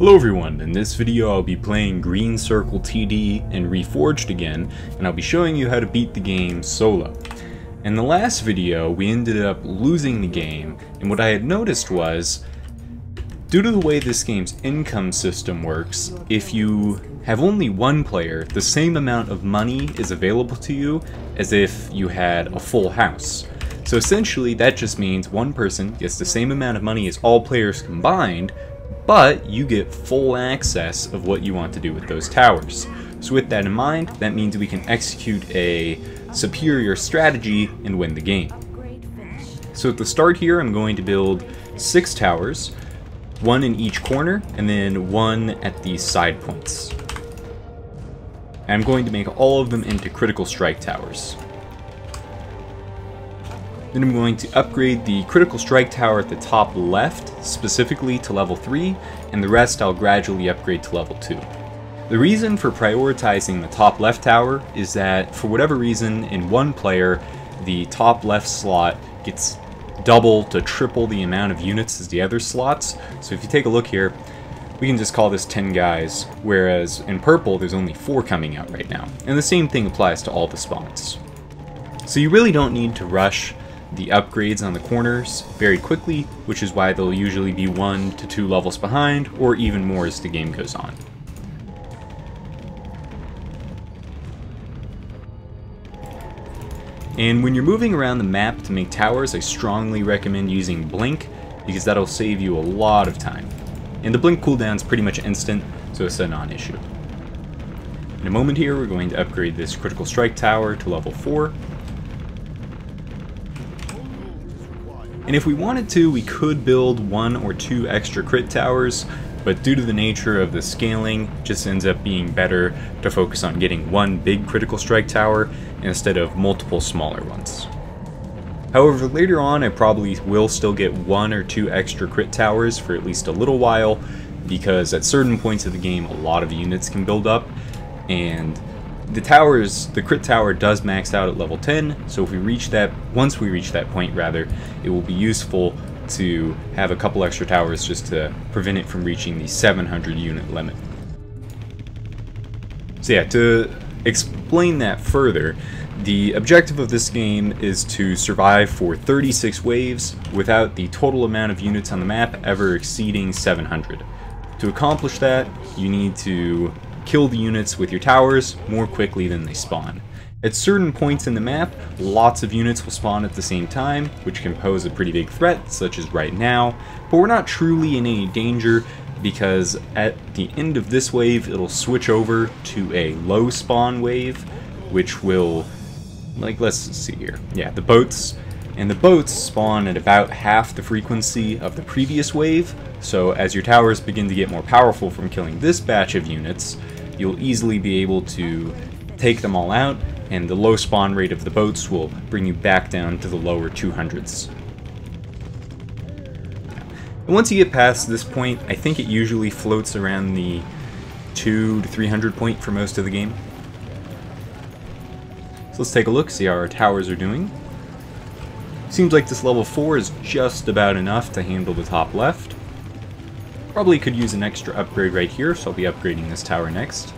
Hello everyone, in this video I'll be playing Green Circle TD and Reforged again, and I'll be showing you how to beat the game solo. In the last video, we ended up losing the game, and what I had noticed was, due to the way this game's income system works, if you have only one player, the same amount of money is available to you as if you had a full house. So essentially, that just means one person gets the same amount of money as all players combined, but you get full access of what you want to do with those towers. So with that in mind, that means we can execute a superior strategy and win the game. So at the start here, I'm going to build six towers, one in each corner, and then one at the side points. I'm going to make all of them into critical strike towers. Then I'm going to upgrade the critical strike tower at the top left, specifically to level 3, and the rest I'll gradually upgrade to level 2. The reason for prioritizing the top left tower is that, for whatever reason, in one player, the top left slot gets double to triple the amount of units as the other slots. So if you take a look here, we can just call this 10 guys, whereas in purple there's only 4 coming out right now. And the same thing applies to all the spawns. So you really don't need to rush the upgrades on the corners very quickly, which is why they'll usually be one to two levels behind, or even more as the game goes on. And when you're moving around the map to make towers, I strongly recommend using Blink, because that'll save you a lot of time. And the Blink cooldown is pretty much instant, so it's a non-issue. In a moment here, we're going to upgrade this Critical Strike Tower to level 4, And if we wanted to, we could build one or two extra crit towers, but due to the nature of the scaling, just ends up being better to focus on getting one big critical strike tower instead of multiple smaller ones. However, later on I probably will still get one or two extra crit towers for at least a little while, because at certain points of the game a lot of units can build up, and the towers, the crit tower does max out at level 10, so if we reach that, once we reach that point rather, it will be useful to have a couple extra towers just to prevent it from reaching the 700 unit limit. So yeah, to explain that further, the objective of this game is to survive for 36 waves without the total amount of units on the map ever exceeding 700. To accomplish that, you need to kill the units with your towers more quickly than they spawn. At certain points in the map, lots of units will spawn at the same time, which can pose a pretty big threat, such as right now, but we're not truly in any danger because at the end of this wave, it'll switch over to a low spawn wave, which will, like, let's see here. Yeah, the boats, and the boats spawn at about half the frequency of the previous wave, so as your towers begin to get more powerful from killing this batch of units, you'll easily be able to take them all out, and the low spawn rate of the boats will bring you back down to the lower 200s. And once you get past this point, I think it usually floats around the 2 to 300 point for most of the game. So let's take a look, see how our towers are doing. Seems like this level 4 is just about enough to handle the top left. Probably could use an extra upgrade right here, so I'll be upgrading this tower next.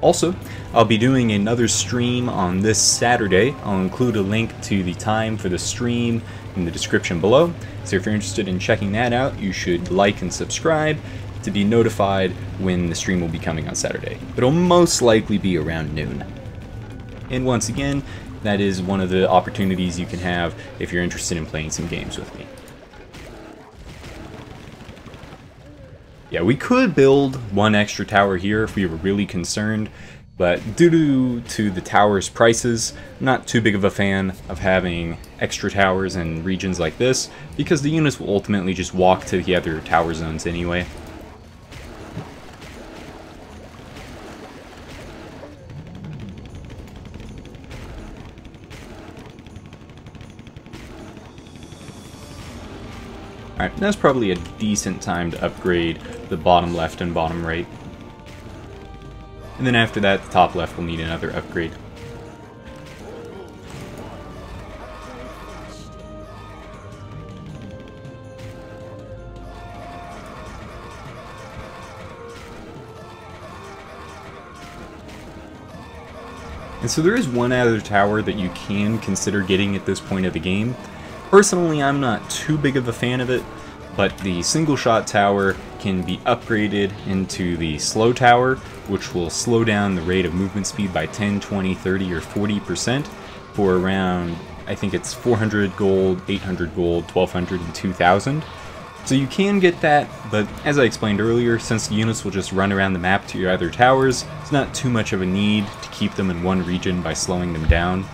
Also, I'll be doing another stream on this Saturday. I'll include a link to the time for the stream in the description below. So if you're interested in checking that out, you should like and subscribe to be notified when the stream will be coming on Saturday. It'll most likely be around noon. And once again, that is one of the opportunities you can have if you're interested in playing some games with me. Yeah, we could build one extra tower here if we were really concerned, but due to, the tower's prices, I'm not too big of a fan of having extra towers in regions like this, because the units will ultimately just walk to the other tower zones anyway. Alright, that's probably a decent time to upgrade the bottom left and bottom right. And then after that, the top left will need another upgrade. And so there is one other tower that you can consider getting at this point of the game, Personally, I'm not too big of a fan of it, but the single shot tower can be upgraded into the slow tower, which will slow down the rate of movement speed by 10, 20, 30, or 40% for around, I think it's 400 gold, 800 gold, 1200, and 2000. So you can get that, but as I explained earlier, since the units will just run around the map to your other towers, it's not too much of a need to keep them in one region by slowing them down.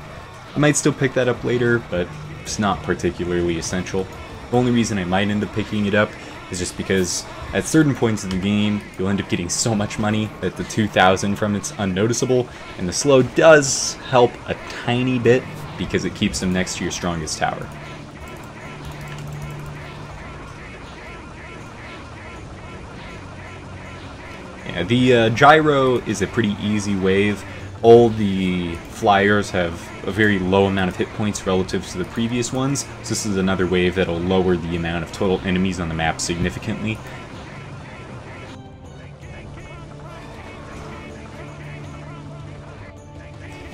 I might still pick that up later, but it's not particularly essential. The only reason I might end up picking it up is just because at certain points of the game, you'll end up getting so much money that the 2000 from it's unnoticeable, and the slow does help a tiny bit because it keeps them next to your strongest tower. Yeah, the uh, gyro is a pretty easy wave. All the flyers have a very low amount of hit points relative to the previous ones, so this is another wave that'll lower the amount of total enemies on the map significantly.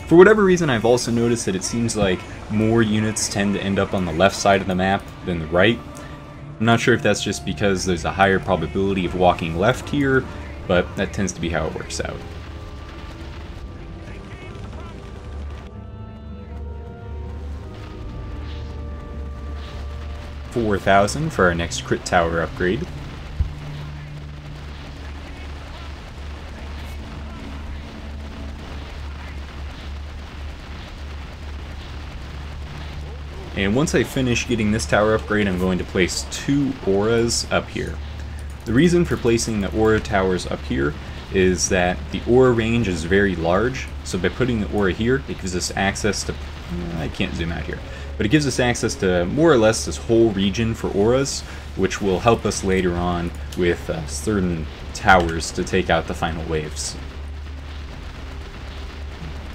For whatever reason, I've also noticed that it seems like more units tend to end up on the left side of the map than the right. I'm not sure if that's just because there's a higher probability of walking left here, but that tends to be how it works out. Four thousand for our next crit tower upgrade. And once I finish getting this tower upgrade, I'm going to place two auras up here. The reason for placing the aura towers up here is that the aura range is very large, so by putting the aura here, it gives us access to... I can't zoom out here. But it gives us access to more or less this whole region for auras, which will help us later on with uh, certain towers to take out the final waves.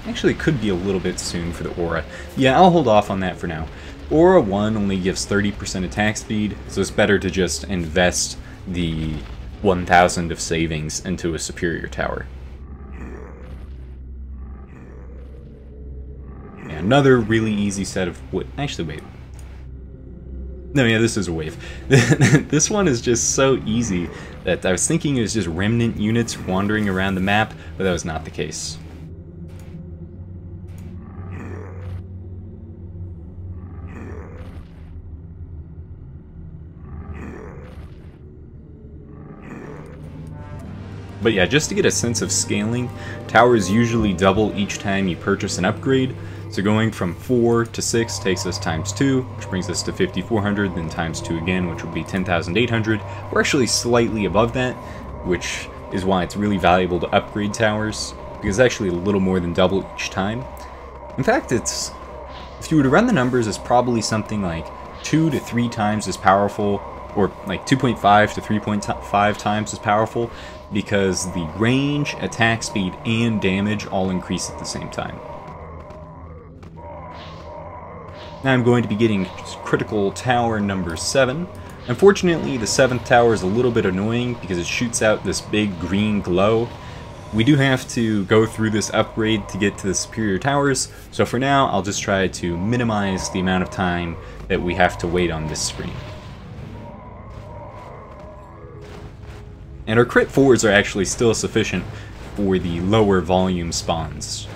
Actually, could be a little bit soon for the aura. Yeah, I'll hold off on that for now. Aura 1 only gives 30% attack speed, so it's better to just invest the 1000 of savings into a superior tower. Another really easy set of... Actually, wait. No, yeah, this is a wave. this one is just so easy that I was thinking it was just remnant units wandering around the map, but that was not the case. But yeah, just to get a sense of scaling, towers usually double each time you purchase an upgrade, so going from 4 to 6 takes us times 2, which brings us to 5400, then times 2 again, which would be 10800. We're actually slightly above that, which is why it's really valuable to upgrade towers, because it's actually a little more than double each time. In fact, it's if you were to run the numbers, it's probably something like 2 to 3 times as powerful, or like 2.5 to 3.5 times as powerful because the range, attack speed, and damage all increase at the same time. Now I'm going to be getting critical tower number 7. Unfortunately, the 7th tower is a little bit annoying because it shoots out this big green glow. We do have to go through this upgrade to get to the superior towers, so for now I'll just try to minimize the amount of time that we have to wait on this screen. And our crit 4s are actually still sufficient for the lower volume spawns.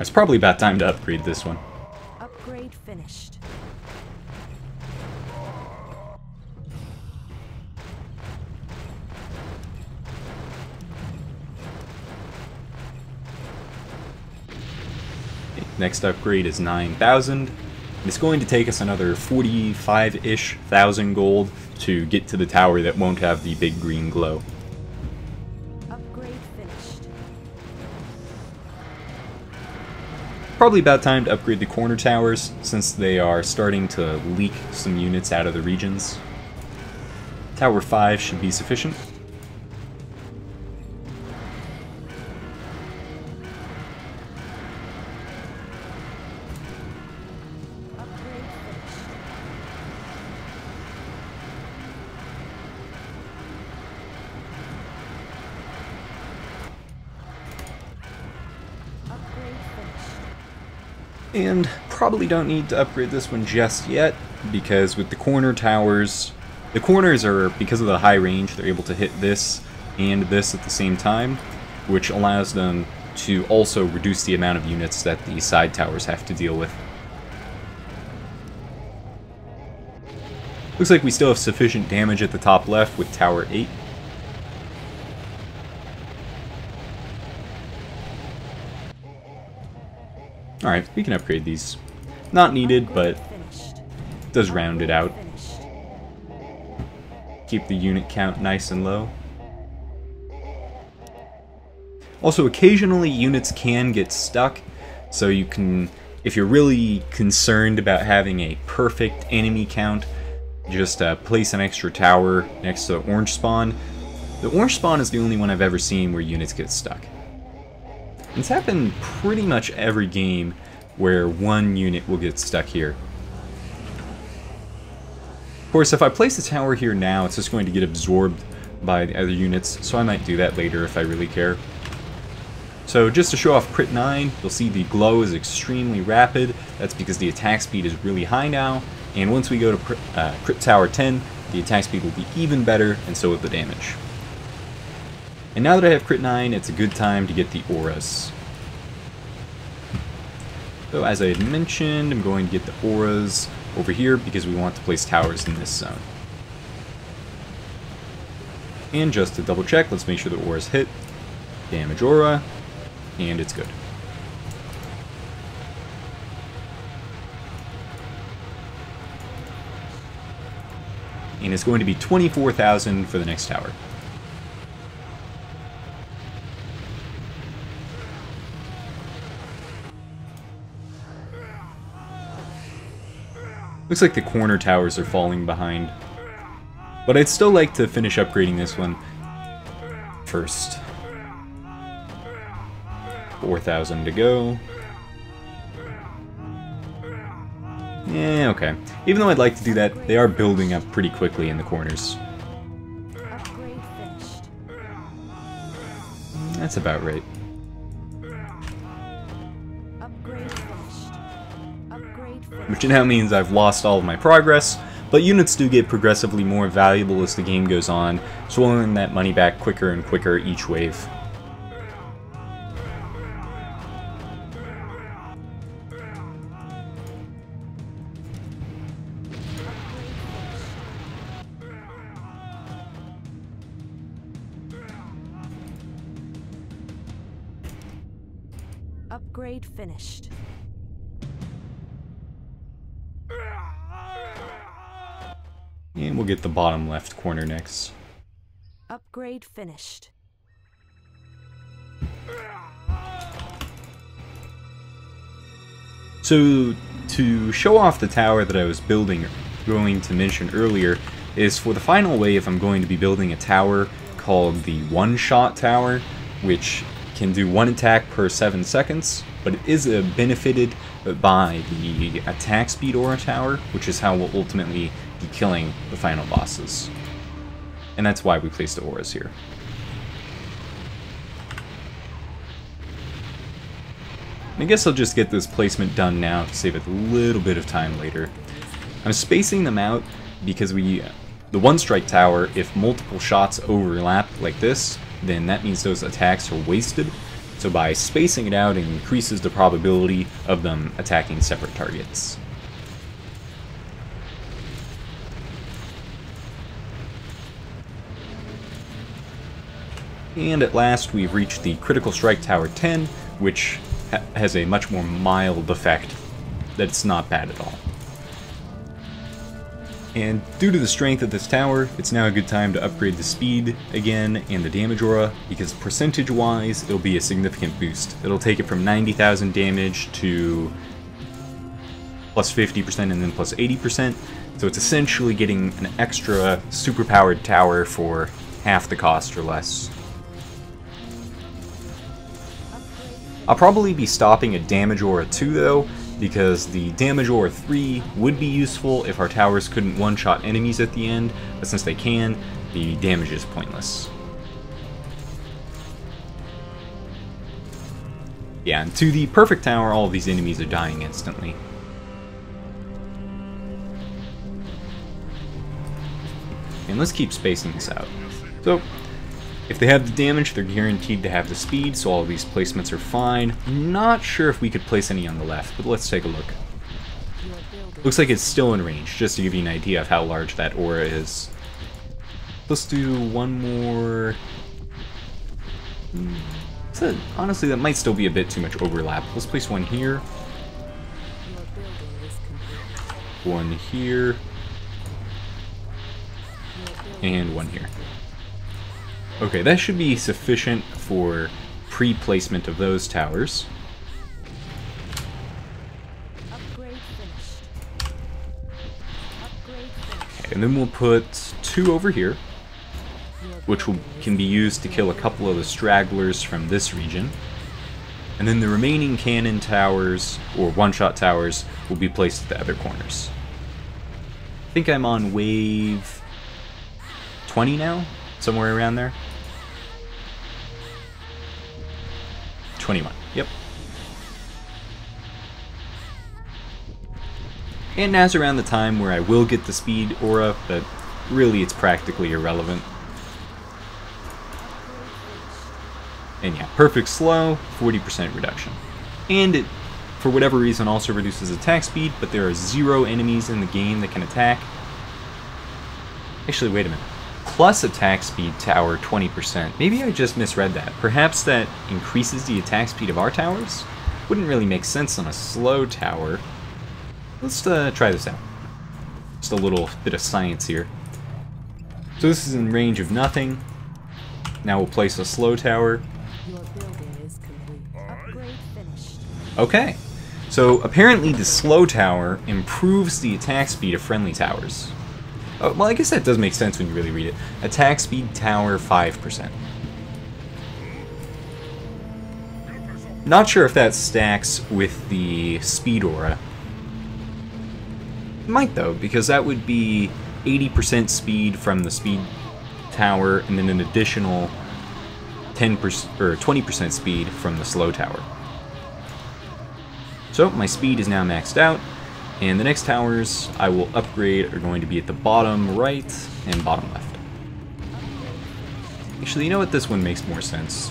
Right, it's probably about time to upgrade this one. Upgrade finished. Next upgrade is 9,000. It's going to take us another 45-ish thousand gold to get to the tower that won't have the big green glow. Probably about time to upgrade the corner towers, since they are starting to leak some units out of the regions. Tower 5 should be sufficient. And probably don't need to upgrade this one just yet, because with the corner towers, the corners are, because of the high range, they're able to hit this and this at the same time, which allows them to also reduce the amount of units that the side towers have to deal with. Looks like we still have sufficient damage at the top left with Tower 8. Alright, we can upgrade these. Not needed, but does round it out. Keep the unit count nice and low. Also, occasionally units can get stuck, so you can, if you're really concerned about having a perfect enemy count, just uh, place an extra tower next to the orange spawn. The orange spawn is the only one I've ever seen where units get stuck. It's happened pretty much every game where one unit will get stuck here. Of course, if I place a tower here now, it's just going to get absorbed by the other units, so I might do that later if I really care. So just to show off crit 9, you'll see the glow is extremely rapid. That's because the attack speed is really high now, and once we go to uh, crit tower 10, the attack speed will be even better, and so will the damage. And now that I have crit 9, it's a good time to get the auras. So as I had mentioned, I'm going to get the auras over here because we want to place towers in this zone. And just to double check, let's make sure the auras hit. Damage aura, and it's good. And it's going to be 24,000 for the next tower. Looks like the corner towers are falling behind. But I'd still like to finish upgrading this one first. 4,000 to go. Yeah, okay. Even though I'd like to do that, they are building up pretty quickly in the corners. That's about right. Which now means I've lost all of my progress, but units do get progressively more valuable as the game goes on, so we'll earn that money back quicker and quicker each wave. Upgrade finished. And we'll get the bottom left corner next. Upgrade finished. So, to show off the tower that I was building, going to mention earlier, is for the final wave I'm going to be building a tower called the One Shot Tower, which can do one attack per 7 seconds, but it is uh, benefited by the attack speed aura tower, which is how we'll ultimately killing the final bosses. And that's why we placed the auras here. I guess I'll just get this placement done now to save a little bit of time later. I'm spacing them out because we, the one strike tower, if multiple shots overlap like this, then that means those attacks are wasted. So by spacing it out, it increases the probability of them attacking separate targets. And at last, we've reached the Critical Strike Tower 10, which ha has a much more mild effect that's not bad at all. And due to the strength of this tower, it's now a good time to upgrade the speed again and the damage aura, because percentage-wise, it'll be a significant boost. It'll take it from 90,000 damage to plus 50% and then plus 80%, so it's essentially getting an extra superpowered tower for half the cost or less. I'll probably be stopping at Damage Aura 2 though, because the Damage Aura 3 would be useful if our towers couldn't one-shot enemies at the end, but since they can, the damage is pointless. Yeah, and to the perfect tower, all these enemies are dying instantly. And let's keep spacing this out. So, if they have the damage, they're guaranteed to have the speed, so all of these placements are fine. Not sure if we could place any on the left, but let's take a look. Looks like it's still in range, just to give you an idea of how large that aura is. Let's do one more... Hmm, honestly, that might still be a bit too much overlap. Let's place one here, one here, and one here. Okay, that should be sufficient for pre-placement of those towers. Upgrade finished. Upgrade finished. Okay, and then we'll put two over here, which will, can be used to kill a couple of the stragglers from this region. And then the remaining cannon towers, or one-shot towers, will be placed at the other corners. I think I'm on wave 20 now? Somewhere around there? Yep. And now's around the time where I will get the speed aura, but really it's practically irrelevant. And yeah, perfect slow, 40% reduction. And it, for whatever reason, also reduces attack speed, but there are zero enemies in the game that can attack. Actually, wait a minute. Plus attack speed to our 20%. Maybe I just misread that. Perhaps that increases the attack speed of our towers? Wouldn't really make sense on a slow tower. Let's uh, try this out. Just a little bit of science here. So this is in range of nothing. Now we'll place a slow tower. Your building is complete. Upgrade finished. Okay. So apparently the slow tower improves the attack speed of friendly towers. Oh, well, I guess that does make sense when you really read it. Attack speed tower 5%. Not sure if that stacks with the speed aura. Might though, because that would be 80% speed from the speed tower and then an additional 10% or 20% speed from the slow tower. So my speed is now maxed out, and the next towers I will upgrade are going to be at the bottom right and bottom left. Actually, you know what? This one makes more sense.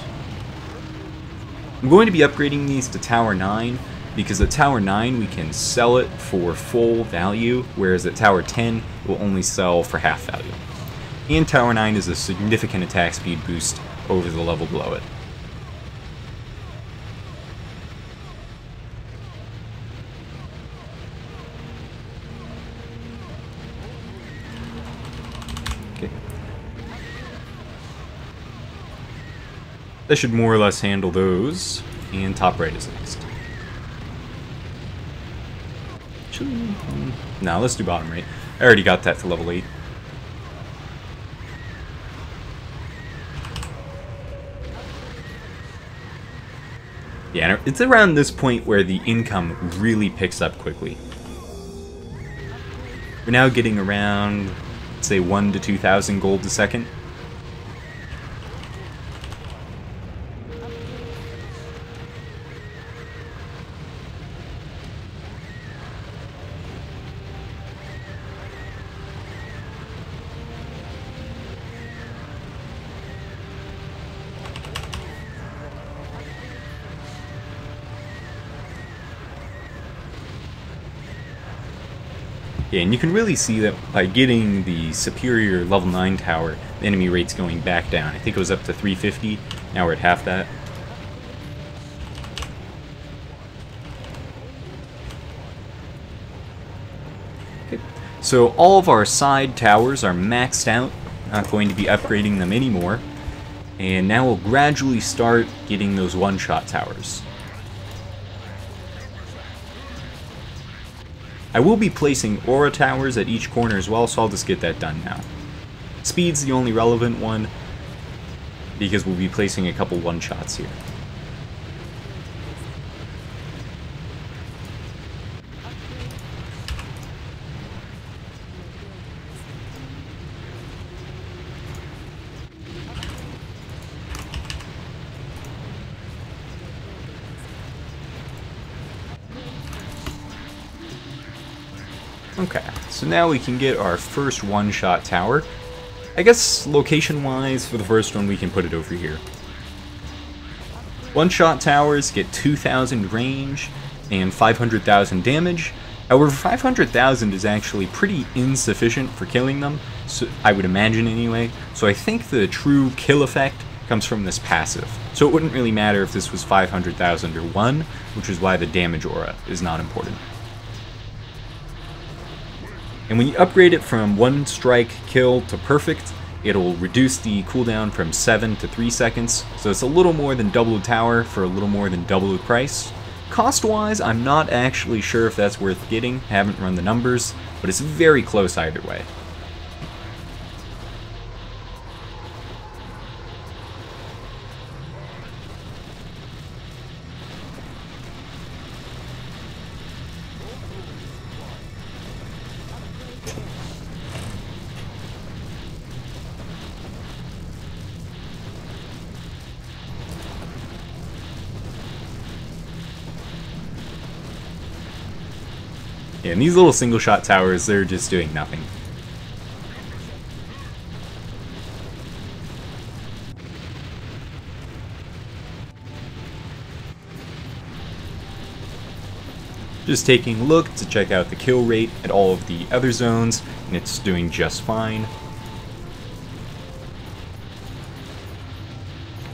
I'm going to be upgrading these to Tower 9, because at Tower 9 we can sell it for full value, whereas at Tower 10 it will only sell for half value. And Tower 9 is a significant attack speed boost over the level below it. That should more or less handle those. And top right is next. Mm, let's do bottom right. I already got that to level 8. Yeah, it's around this point where the income really picks up quickly. We're now getting around, say, 1 to 2,000 gold a second. And you can really see that by getting the superior level 9 tower, the enemy rate's going back down. I think it was up to 350, now we're at half that. So all of our side towers are maxed out, not going to be upgrading them anymore. And now we'll gradually start getting those one-shot towers. I will be placing aura towers at each corner as well, so I'll just get that done now. Speed's the only relevant one, because we'll be placing a couple one-shots here. Okay, so now we can get our first one-shot tower. I guess location-wise, for the first one, we can put it over here. One-shot towers get 2,000 range and 500,000 damage. However, 500,000 is actually pretty insufficient for killing them, so I would imagine anyway. So I think the true kill effect comes from this passive. So it wouldn't really matter if this was 500,000 or 1, which is why the damage aura is not important. And when you upgrade it from 1 strike kill to perfect, it'll reduce the cooldown from 7 to 3 seconds, so it's a little more than double the tower for a little more than double the price. Cost-wise, I'm not actually sure if that's worth getting, haven't run the numbers, but it's very close either way. Yeah, and these little single shot towers, they're just doing nothing. Just taking a look to check out the kill rate at all of the other zones, and it's doing just fine.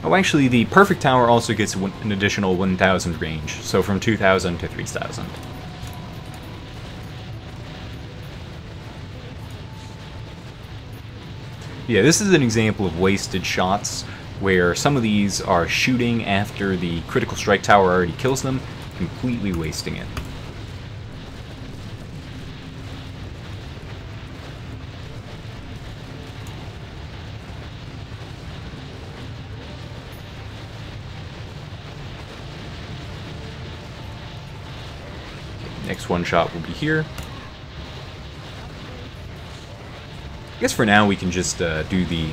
Oh, actually, the Perfect Tower also gets an additional 1,000 range, so from 2,000 to 3,000. Yeah, this is an example of wasted shots, where some of these are shooting after the critical strike tower already kills them, completely wasting it. Next one shot will be here. I guess for now we can just uh, do the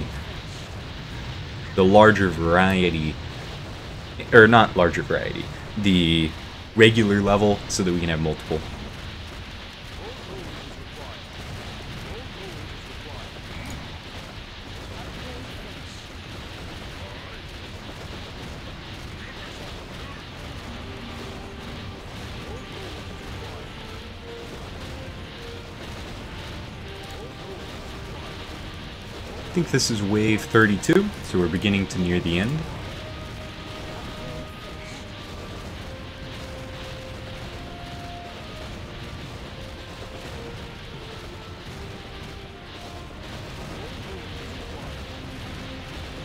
the larger variety, or not larger variety, the regular level so that we can have multiple. Think this is wave 32, so we're beginning to near the end.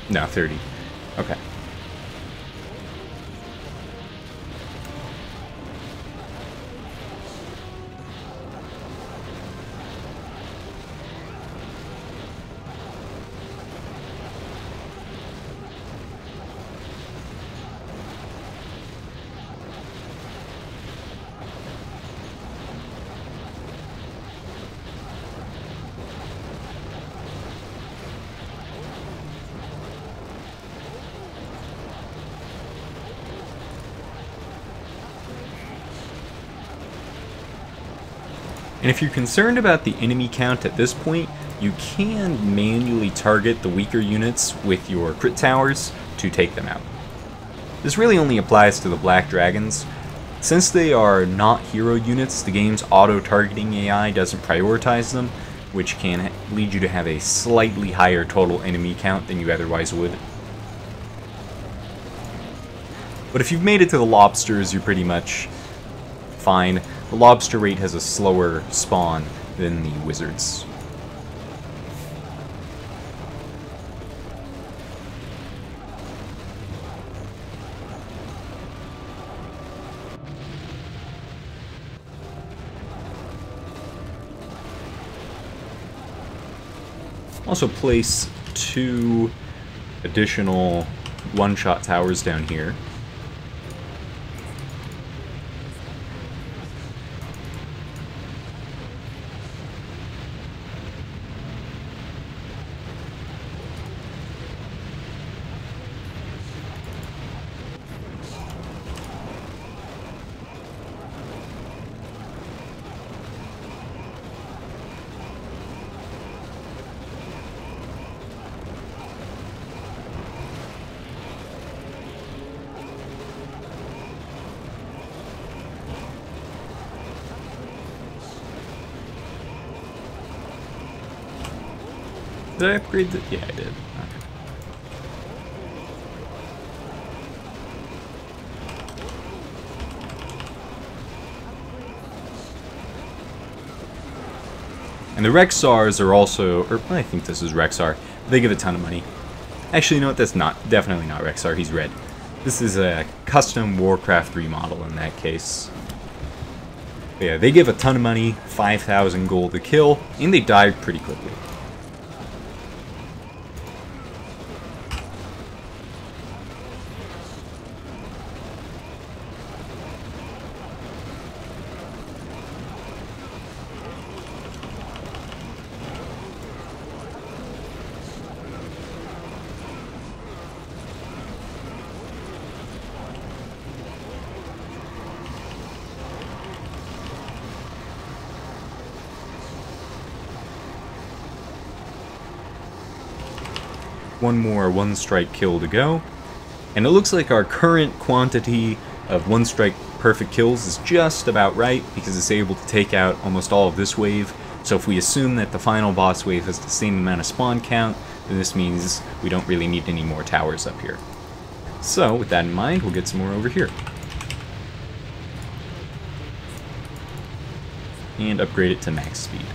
No, 30. Okay. And if you're concerned about the enemy count at this point, you can manually target the weaker units with your crit towers to take them out. This really only applies to the Black Dragons. Since they are not hero units, the game's auto-targeting AI doesn't prioritize them, which can lead you to have a slightly higher total enemy count than you otherwise would. But if you've made it to the lobsters, you're pretty much fine. The lobster rate has a slower spawn than the wizards. Also place two additional one-shot towers down here. Did I upgrade the... Yeah, I did. And the Rexxars are also, or I think this is Rexxar, they give a ton of money. Actually, you know what, that's not, definitely not Rexxar, he's red. This is a custom Warcraft 3 model in that case. But yeah, they give a ton of money, 5,000 gold to kill, and they die pretty quickly. One more one strike kill to go. And it looks like our current quantity of one strike perfect kills is just about right because it's able to take out almost all of this wave. So if we assume that the final boss wave has the same amount of spawn count, then this means we don't really need any more towers up here. So with that in mind, we'll get some more over here. And upgrade it to max speed.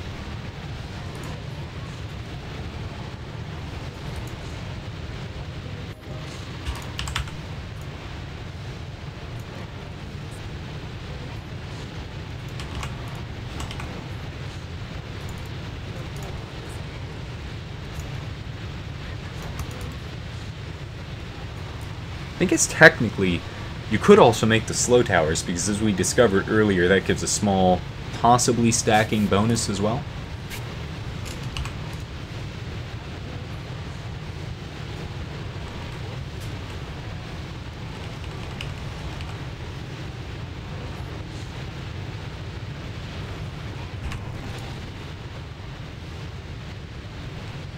I guess technically you could also make the slow towers because as we discovered earlier that gives a small possibly stacking bonus as well.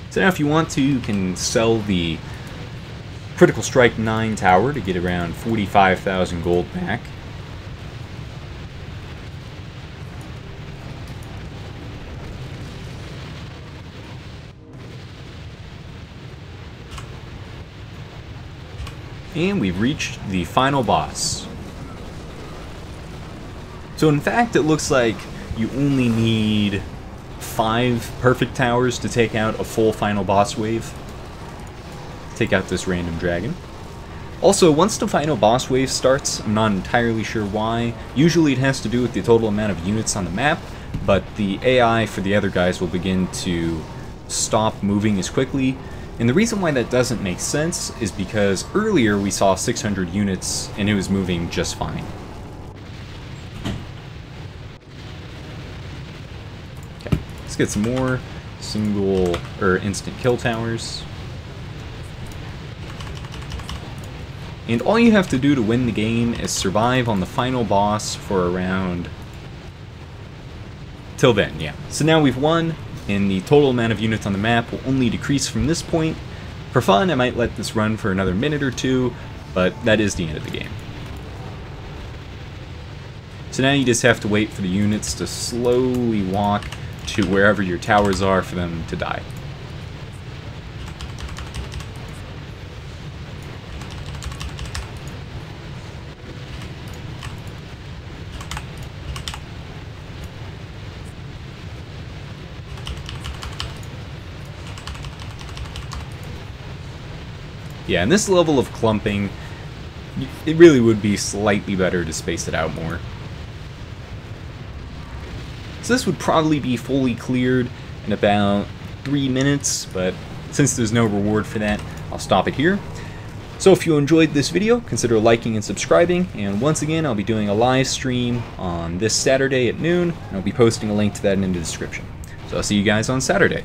So now if you want to, you can sell the Critical Strike 9 tower to get around 45,000 gold back. And we've reached the final boss. So in fact, it looks like you only need five perfect towers to take out a full final boss wave take out this random dragon. Also, once the final boss wave starts, I'm not entirely sure why. Usually it has to do with the total amount of units on the map, but the AI for the other guys will begin to stop moving as quickly. And the reason why that doesn't make sense is because earlier we saw 600 units and it was moving just fine. Okay, let's get some more single or instant kill towers. And all you have to do to win the game is survive on the final boss for around... Till then, yeah. So now we've won, and the total amount of units on the map will only decrease from this point. For fun, I might let this run for another minute or two, but that is the end of the game. So now you just have to wait for the units to slowly walk to wherever your towers are for them to die. Yeah, and this level of clumping, it really would be slightly better to space it out more. So this would probably be fully cleared in about three minutes, but since there's no reward for that, I'll stop it here. So if you enjoyed this video, consider liking and subscribing, and once again, I'll be doing a live stream on this Saturday at noon, and I'll be posting a link to that in the description. So I'll see you guys on Saturday.